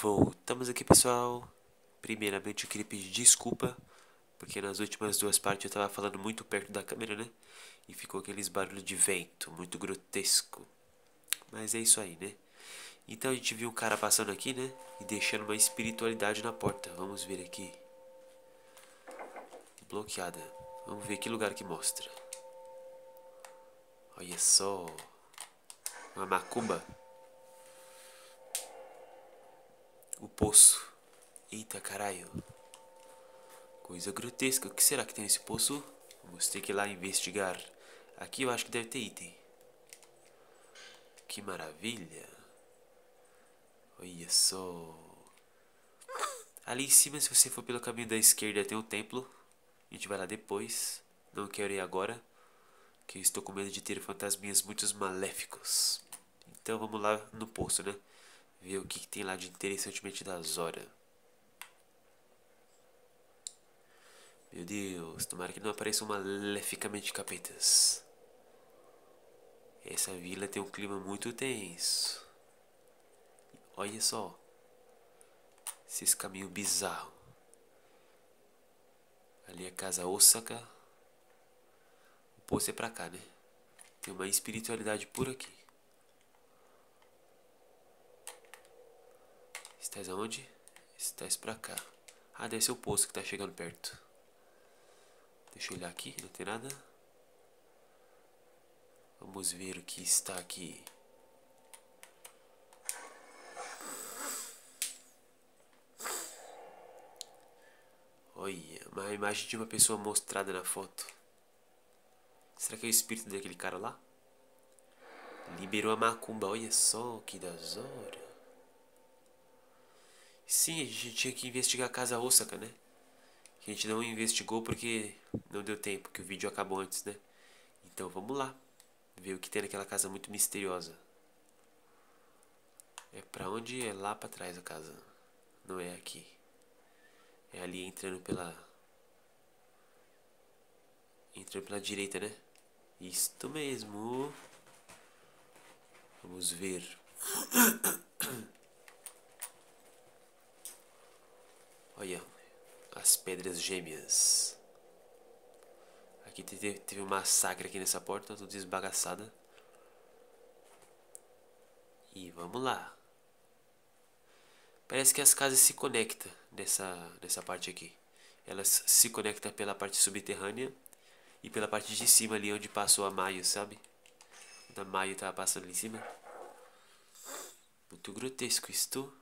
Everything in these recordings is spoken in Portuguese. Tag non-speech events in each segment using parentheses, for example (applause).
Voltamos aqui, pessoal. Primeiramente, eu queria pedir desculpa, porque nas últimas duas partes eu tava falando muito perto da câmera, né? E ficou aqueles barulhos de vento, muito grotesco. Mas é isso aí, né? Então a gente viu um cara passando aqui, né? E deixando uma espiritualidade na porta. Vamos ver aqui. Bloqueada. Vamos ver que lugar que mostra. Olha só. Uma macumba. O poço. Eita caralho. Coisa grotesca. O que será que tem nesse poço? Vamos ter que ir lá investigar. Aqui eu acho que deve ter item. Que maravilha. Olha só. Ali em cima, se você for pelo caminho da esquerda, tem um templo. A gente vai lá depois. Não quero ir agora. Que eu estou com medo de ter fantasminhas muito maléficos. Então vamos lá no poço, né? Ver o que, que tem lá de interessantemente da Zora. Meu Deus, tomara que não apareçam maleficamente capetas. Essa vila tem um clima muito tenso. Olha só. Esses caminhos bizarros. Ali é a casa Osaka. O poço é pra cá, né? Tem uma espiritualidade por aqui. Estás aonde? Estás pra cá. Ah, deve ser o poço que tá chegando perto. Deixa eu olhar aqui, não tem nada. Vamos ver o que está aqui. Olha, uma imagem de uma pessoa mostrada na foto. Será que é o espírito daquele cara lá? Liberou a macumba, olha só que da hora. Sim, a gente tinha que investigar a casa Osaka, né? A gente não investigou porque não deu tempo, que o vídeo acabou antes, né? Então vamos lá, ver o que tem naquela casa muito misteriosa. É pra onde? É lá pra trás a casa, não é aqui. É ali entrando pela. Entrando pela direita, né? Isto mesmo. Vamos ver. (coughs) Olha, as pedras gêmeas. Aqui teve, teve um massacre aqui nessa porta, tudo desbagaçada. E vamos lá. Parece que as casas se conectam nessa, nessa parte aqui. Elas se conectam pela parte subterrânea e pela parte de cima ali onde passou a Maio, sabe? Da Maio tava passando ali em cima. Muito grotesco isto.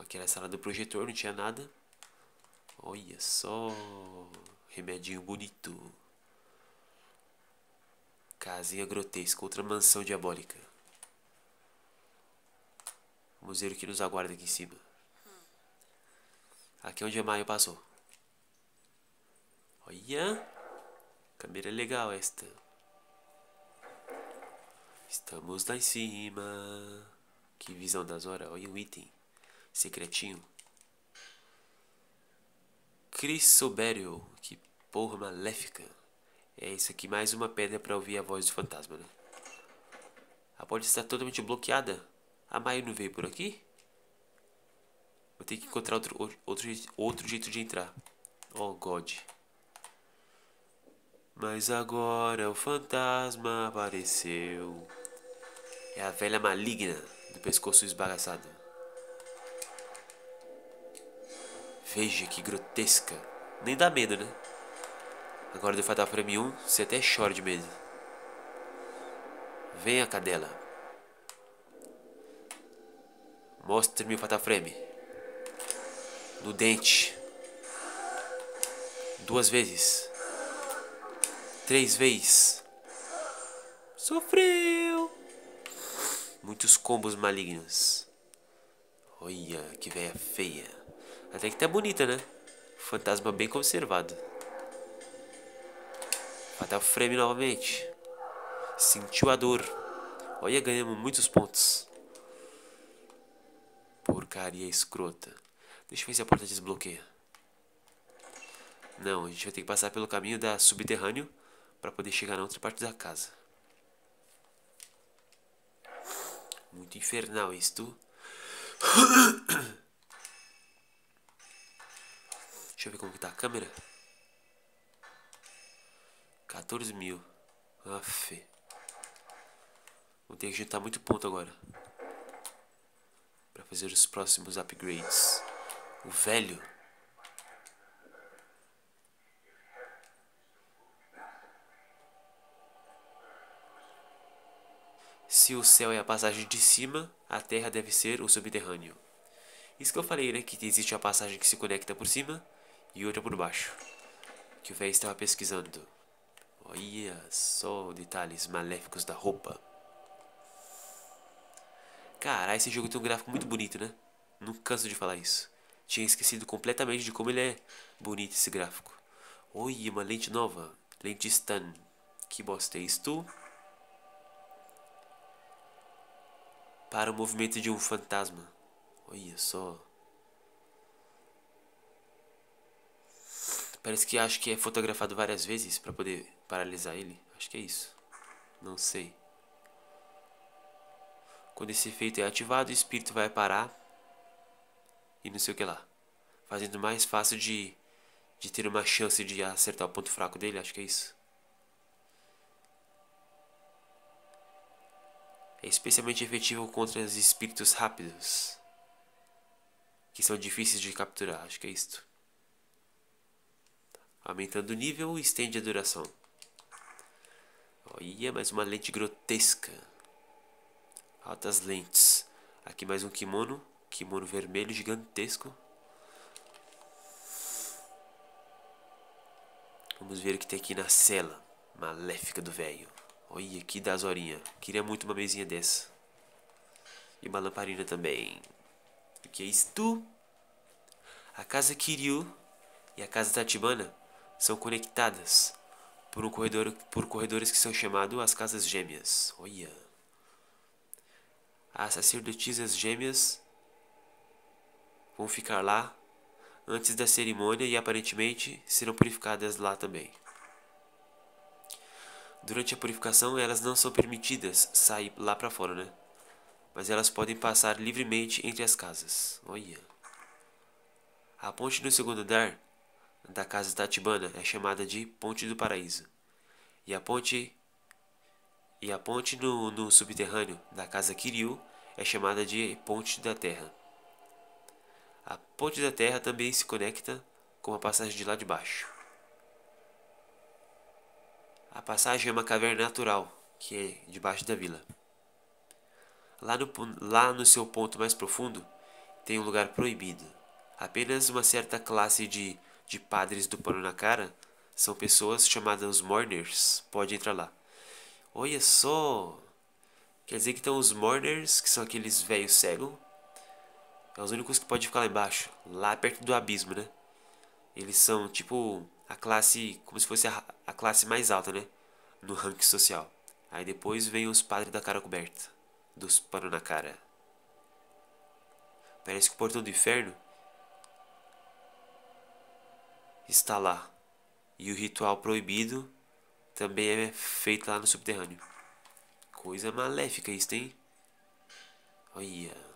Aqui era a sala do projetor, não tinha nada. Olha só. Remedinho bonito. Casinha grotesca, outra mansão diabólica. Vamos ver o que nos aguarda aqui em cima. Aqui é onde a Maio passou. Olha. Câmera legal esta. Estamos lá em cima. Que visão das horas. Olha o item. Secretinho. Crisobério. Que porra maléfica. É isso aqui, mais uma pedra para ouvir a voz do fantasma, né? A porta está totalmente bloqueada. A Maio não veio por aqui? Vou ter que encontrar outro, outro, outro jeito de entrar. Oh, God. Mas agora o fantasma apareceu. É a velha maligna do pescoço esbagaçado. Veja que grotesca. Nem dá medo, né? Agora do Fatal Frame 1, você até chora de medo. Venha, cadela. Mostre-me o fataframe. No dente. Duas vezes. Três vezes. Sofreu. Muitos combos malignos. Olha, que velha feia. Até que tá bonita, né? Fantasma bem conservado. Fatal frame novamente. Sentiu a dor. Olha, ganhamos muitos pontos. Porcaria escrota. Deixa eu ver se a porta desbloqueia. Não, a gente vai ter que passar pelo caminho da subterrâneo para poder chegar na outra parte da casa. Muito infernal isto. (coughs) Deixa eu ver como que tá a câmera. 14 mil. Aff. Vou ter que juntar muito ponto agora. Pra fazer os próximos upgrades. O velho. Se o céu é a passagem de cima, a terra deve ser o subterrâneo. Isso que eu falei, né? Que existe uma passagem que se conecta por cima e outra por baixo. Que o velho estava pesquisando. Olha só detalhes maléficos da roupa. Caralho, esse jogo tem um gráfico muito bonito, né? Não canso de falar isso. Tinha esquecido completamente de como ele é bonito esse gráfico. Olha, uma lente nova. Lente stun. Que bosta é isto? Para o movimento de um fantasma. Olha só. Parece que acho que é fotografado várias vezes para poder paralisar ele. Acho que é isso. Não sei. Quando esse efeito é ativado, o espírito vai parar e não sei o que lá. Fazendo mais fácil de, de ter uma chance de acertar o ponto fraco dele, acho que é isso. É especialmente efetivo contra os espíritos rápidos, que são difíceis de capturar, acho que é isto. Aumentando o nível, estende a duração. Olha, mais uma lente grotesca. Altas lentes. Aqui mais um kimono. Kimono vermelho gigantesco. Vamos ver o que tem aqui na cela maléfica do velho. Olha que das horinha. Queria muito uma mesinha dessa. E uma lamparina também. O que é isto? A casa Kiryu e a casa Tatibana são conectadas por um corredor por corredores que são chamados as casas gêmeas. Olha. As sacerdotisas gêmeas vão ficar lá antes da cerimônia e aparentemente serão purificadas lá também. Durante a purificação, elas não são permitidas sair lá para fora, né? Mas elas podem passar livremente entre as casas. Olha. A ponte no segundo andar da casa Tatibana é chamada de Ponte do Paraíso. E a ponte e a ponte no, no subterrâneo da casa Kiryu é chamada de Ponte da Terra. A Ponte da Terra também se conecta com a passagem de lá de baixo. A passagem é uma caverna natural, que é debaixo da vila. Lá no, lá no seu ponto mais profundo, tem um lugar proibido. Apenas uma certa classe de de padres do pano na cara são pessoas chamadas mourners. Pode entrar lá. Olha só! Quer dizer que estão os mourners, que são aqueles velhos cegos. É os únicos que podem ficar lá embaixo, lá perto do abismo, né? Eles são tipo a classe, como se fosse a, a classe mais alta, né? No ranking social. Aí depois vem os padres da cara coberta, dos pano na cara. Parece que o portão do inferno está lá. E o ritual proibido também é feito lá no subterrâneo. Coisa maléfica isso, hein? Olha.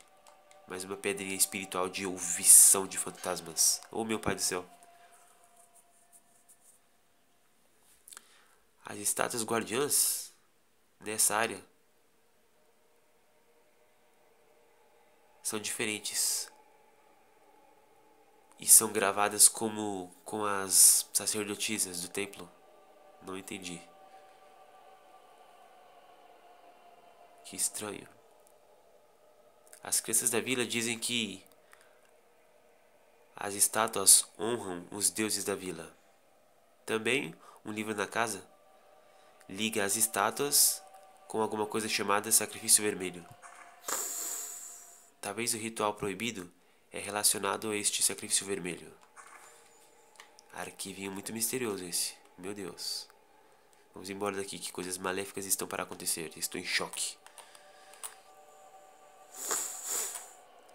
Mais uma pedrinha espiritual de ouvição de fantasmas. Oh, meu pai do céu. As estátuas guardiãs nessa área são diferentes e são gravadas como com as sacerdotisas do templo. Não entendi. Que estranho. As crianças da vila dizem que as estátuas honram os deuses da vila. Também, um livro na casa liga as estátuas com alguma coisa chamada sacrifício vermelho. Talvez o ritual proibido é relacionado a este sacrifício vermelho. Arquivinho muito misterioso esse. Meu Deus. Vamos embora daqui, que coisas maléficas estão para acontecer. Estou em choque.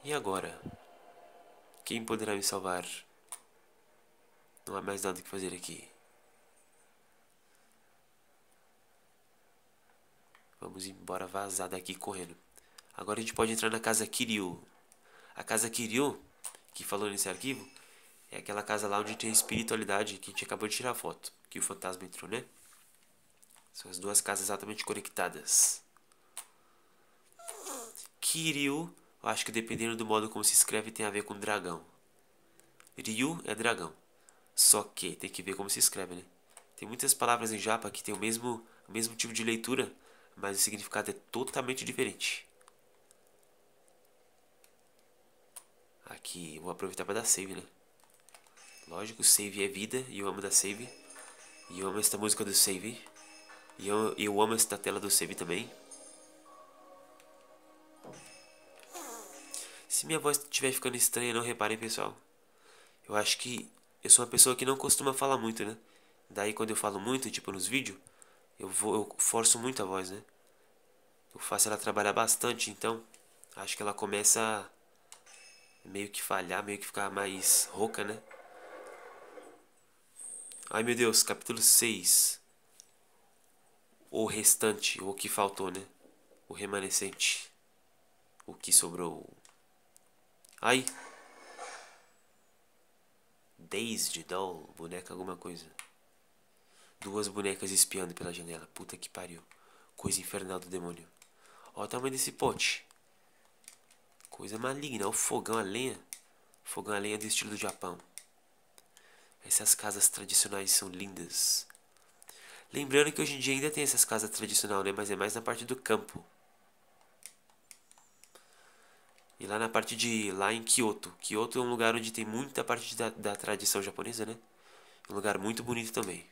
E agora? Quem poderá me salvar? Não há mais nada que fazer aqui. Vamos embora vazar daqui correndo. Agora a gente pode entrar na casa Kiryu. A casa Kiryu, que falou nesse arquivo, é aquela casa lá onde tem espiritualidade que a gente acabou de tirar a foto. Que o fantasma entrou, né? São as duas casas exatamente conectadas. Kiryu, eu acho que dependendo do modo como se escreve, tem a ver com dragão. Ryu é dragão. Só que tem que ver como se escreve, né? Tem muitas palavras em japa que tem o mesmo, o mesmo tipo de leitura, mas o significado é totalmente diferente. Aqui, vou aproveitar para dar save, né? Lógico, save é vida e eu amo dar save. E eu amo esta música do save. E eu, eu amo esta tela do save também. Se minha voz estiver ficando estranha, não reparem, pessoal. Eu acho que eu sou uma pessoa que não costuma falar muito, né? Daí quando eu falo muito, tipo nos vídeos, eu vou eu forço muito a voz, né? Eu faço ela trabalhar bastante, então acho que ela começa meio que falhar, meio que ficar mais rouca, né? Ai meu Deus, capítulo 6. O restante, o que faltou, né? O remanescente. O que sobrou. Ai. Daisy Doll, boneca alguma coisa. Duas bonecas espiando pela janela. Puta que pariu. Coisa infernal do demônio. Olha o tamanho desse pote. Coisa maligna. O fogão a lenha. Fogão a lenha do estilo do Japão. Essas casas tradicionais são lindas. Lembrando que hoje em dia ainda tem essas casas tradicionais, né? Mas é mais na parte do campo. E lá na parte de. lá em Kyoto. Kyoto é um lugar onde tem muita parte da, da tradição japonesa, né? Um lugar muito bonito também.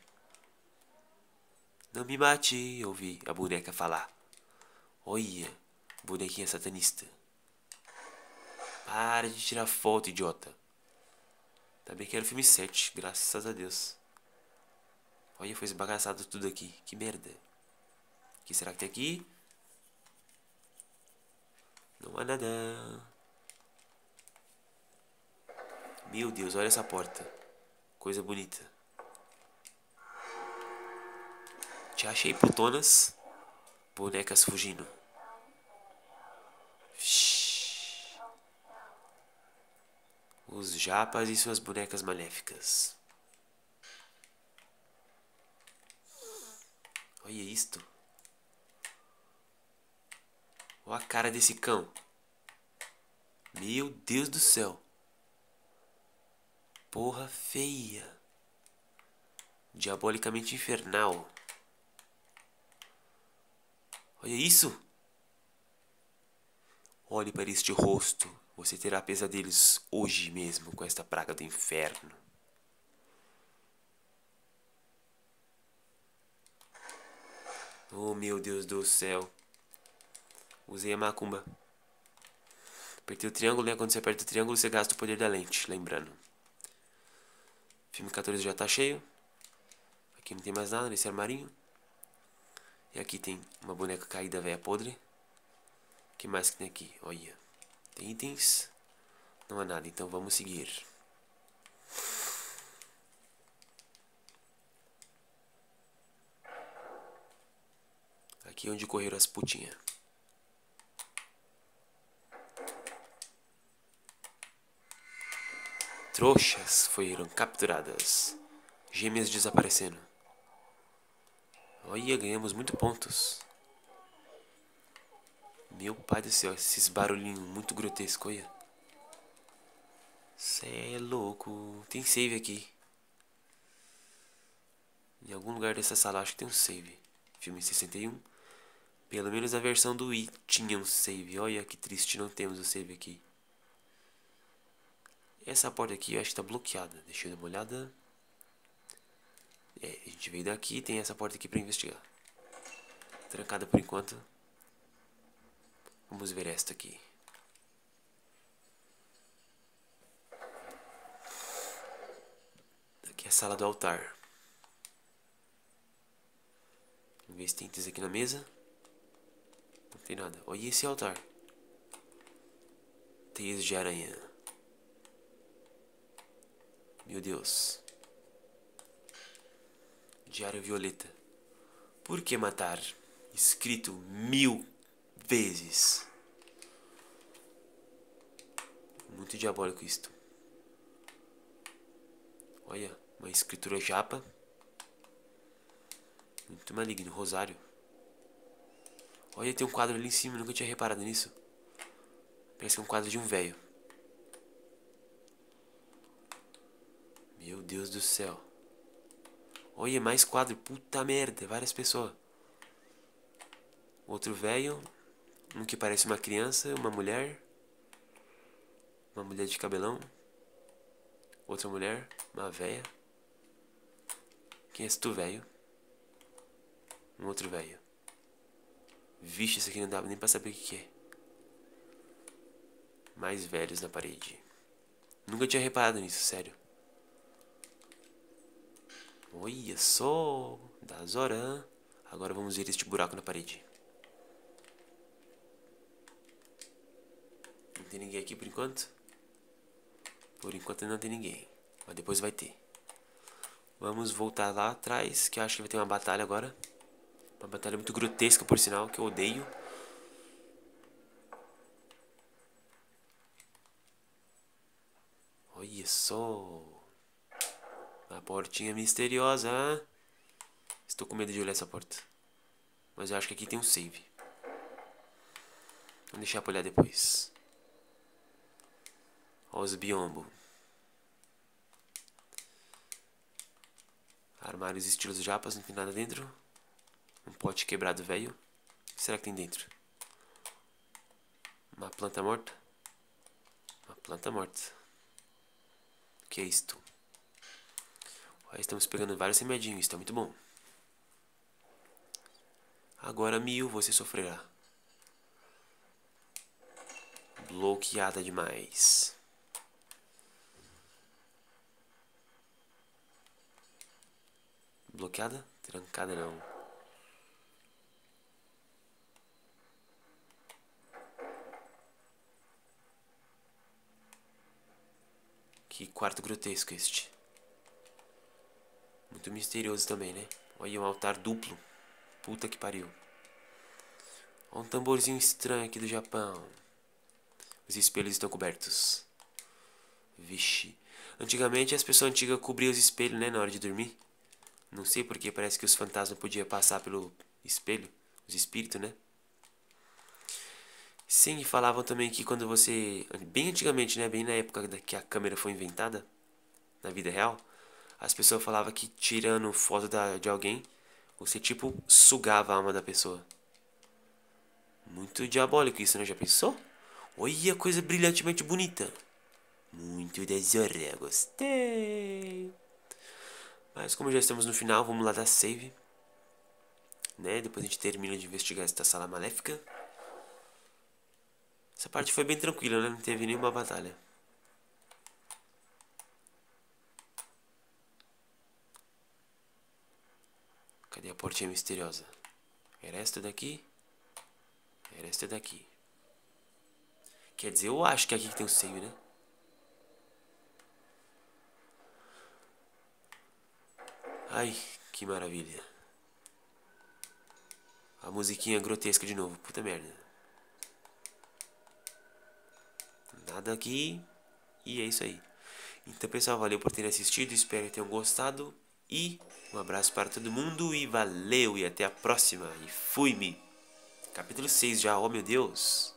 Não me mate, ouvi a boneca falar. Olha, bonequinha satanista. Para de tirar foto, idiota. Também quero filme 7, graças a Deus. Olha, foi esbagaçado tudo aqui. Que merda. O que será que tem aqui? Não há nada. Meu Deus, olha essa porta. Coisa bonita. Te achei putonas. Bonecas fugindo. Shhh. Os japas e suas bonecas maléficas. Olha isto. Olha a cara desse cão. Meu Deus do céu. Porra feia. Diabolicamente infernal. Olha isso. Olhe para este rosto. Você terá pesadelos hoje mesmo com esta praga do inferno. Oh meu Deus do céu. Usei a macumba. Apertei o triângulo, né? Quando você aperta o triângulo, você gasta o poder da lente, lembrando. Filme 14 já tá cheio. Aqui não tem mais nada nesse armarinho. E aqui tem uma boneca caída, velha podre. O que mais que tem aqui? Olha. Tem itens. Não há nada, então vamos seguir. Aqui é onde correram as putinhas. Trouxas foram capturadas. Gêmeas desaparecendo. Olha, ganhamos muito pontos. Meu pai do céu, esses barulhinhos muito grotescos, olha. Cê é louco. Tem save aqui. Em algum lugar dessa sala acho que tem um save. Filme 61. Pelo menos a versão do Wii tinha um save. Olha que triste, não temos o save aqui. Essa porta aqui eu acho que tá bloqueada. Deixa eu dar uma olhada. É, a gente veio daqui tem essa porta aqui pra investigar. Trancada por enquanto. Vamos ver esta aqui. Aqui é a sala do altar. Vamos ver se tem itens aqui na mesa. Não tem nada. Olha esse altar. Teias de aranha. Meu Deus. Diário Violeta. Por que matar? Escrito mil vezes. Muito diabólico isto. Olha, uma escritura japa. Muito maligno, rosário. Olha, tem um quadro ali em cima, nunca tinha reparado nisso. Parece que é um quadro de um velho. Meu Deus do céu. Olha, mais quadro. Puta merda, várias pessoas. Outro velho. Um que parece uma criança, uma mulher. Uma mulher de cabelão. Outra mulher, uma velha. Quem é esse tu, velho? Um outro velho. Vixe, isso aqui não dá nem pra saber o que, que é. Mais velhos na parede. Nunca tinha reparado nisso, sério. Olha só, da Zoran. Agora vamos ver este buraco na parede. Tem ninguém aqui por enquanto? Por enquanto não tem ninguém. Mas depois vai ter. Vamos voltar lá atrás, que acho que vai ter uma batalha agora. Uma batalha muito grotesca, por sinal, que eu odeio. Olha só. A portinha misteriosa. Estou com medo de olhar essa porta. Mas eu acho que aqui tem um save. Vamos deixar pra olhar depois. Os biombo. Armários estilos japas, não tem nada dentro. Um pote quebrado velho. O que será que tem dentro? Uma planta morta? Uma planta morta. O que é isto? Olha, estamos pegando vários remedinhos, está muito bom. Agora mil você sofrerá. Bloqueada demais. Bloqueada? Trancada não. Que quarto grotesco este. Muito misterioso também, né? Olha um altar duplo. Puta que pariu. Olha um tamborzinho estranho aqui do Japão. Os espelhos estão cobertos. Vixe. Antigamente as pessoas antigas cobriam os espelhos, né? Na hora de dormir. Não sei porque parece que os fantasmas podiam passar pelo espelho. Os espíritos, né? Sim, falavam também que quando você. Bem antigamente, né? Bem na época que a câmera foi inventada, na vida real, as pessoas falavam que tirando foto da, de alguém, você tipo sugava a alma da pessoa. Muito diabólico isso, né? Já pensou? Olha, coisa brilhantemente bonita. Muito da gostei. Mas como já estamos no final, vamos lá dar save. Né? Depois a gente termina de investigar esta sala maléfica. Essa parte foi bem tranquila, né? Não teve nenhuma batalha. Cadê a portinha misteriosa? Era esta daqui? Era esta daqui. Quer dizer, eu acho que é aqui que tem o seio, né? Ai, que maravilha. A musiquinha grotesca de novo, puta merda. nada aqui. E é isso aí. Então, pessoal, valeu por terem assistido. Espero que tenham gostado. E um abraço para todo mundo. E valeu. E até a próxima. E fui-me. Capítulo 6 já. Oh, meu Deus.